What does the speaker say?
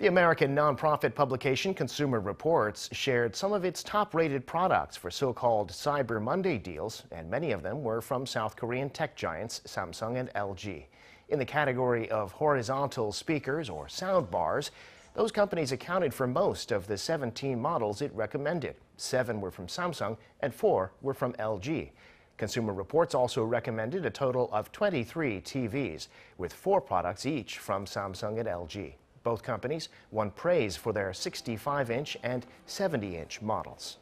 The American nonprofit publication Consumer Reports shared some of its top rated products for so called Cyber Monday deals, and many of them were from South Korean tech giants Samsung and LG. In the category of horizontal speakers or sound bars, those companies accounted for most of the 17 models it recommended. Seven were from Samsung and four were from LG. Consumer Reports also recommended a total of 23 TVs, with four products each from Samsung and LG. Both companies won praise for their 65 inch and 70 inch models.